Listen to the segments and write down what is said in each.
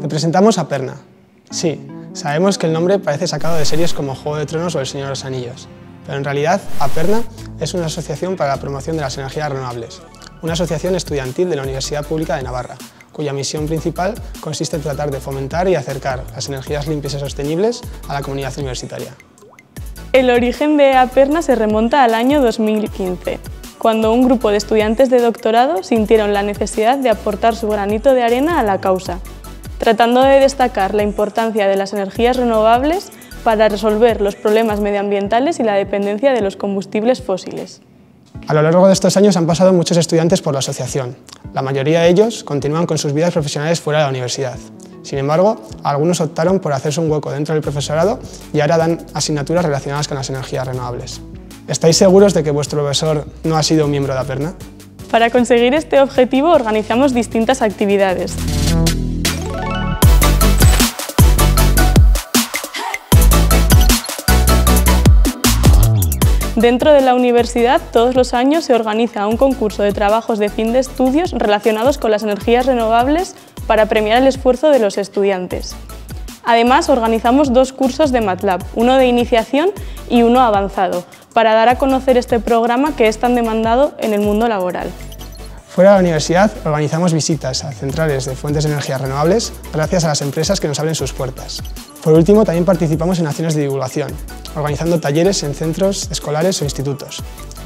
Te presentamos a Perna. Sí, sabemos que el nombre parece sacado de series como Juego de Tronos o El Señor de los Anillos, pero en realidad Aperna es una asociación para la promoción de las energías renovables, una asociación estudiantil de la Universidad Pública de Navarra, cuya misión principal consiste en tratar de fomentar y acercar las energías limpias y sostenibles a la comunidad universitaria. El origen de Aperna se remonta al año 2015, cuando un grupo de estudiantes de doctorado sintieron la necesidad de aportar su granito de arena a la causa, tratando de destacar la importancia de las energías renovables para resolver los problemas medioambientales y la dependencia de los combustibles fósiles. A lo largo de estos años han pasado muchos estudiantes por la asociación. La mayoría de ellos continúan con sus vidas profesionales fuera de la universidad. Sin embargo, algunos optaron por hacerse un hueco dentro del profesorado y ahora dan asignaturas relacionadas con las energías renovables. ¿Estáis seguros de que vuestro profesor no ha sido un miembro de APERNA? Para conseguir este objetivo organizamos distintas actividades. Dentro de la universidad, todos los años se organiza un concurso de trabajos de fin de estudios relacionados con las energías renovables para premiar el esfuerzo de los estudiantes. Además, organizamos dos cursos de MATLAB, uno de iniciación y uno avanzado, para dar a conocer este programa que es tan demandado en el mundo laboral. Fuera de la universidad organizamos visitas a centrales de fuentes de energías renovables gracias a las empresas que nos abren sus puertas. Por último, también participamos en acciones de divulgación, organizando talleres en centros escolares o institutos,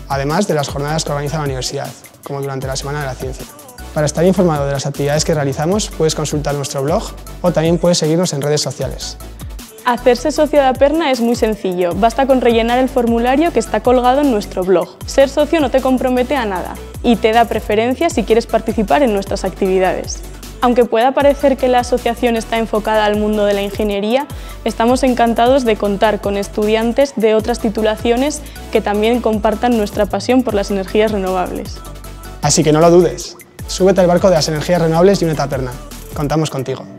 además de las jornadas que organiza la universidad, como durante la Semana de la Ciencia. Para estar informado de las actividades que realizamos, puedes consultar nuestro blog o también puedes seguirnos en redes sociales. Hacerse socio de Aperna es muy sencillo, basta con rellenar el formulario que está colgado en nuestro blog. Ser socio no te compromete a nada y te da preferencia si quieres participar en nuestras actividades. Aunque pueda parecer que la asociación está enfocada al mundo de la ingeniería, estamos encantados de contar con estudiantes de otras titulaciones que también compartan nuestra pasión por las energías renovables. Así que no lo dudes, súbete al barco de las energías renovables y únete a. Contamos contigo.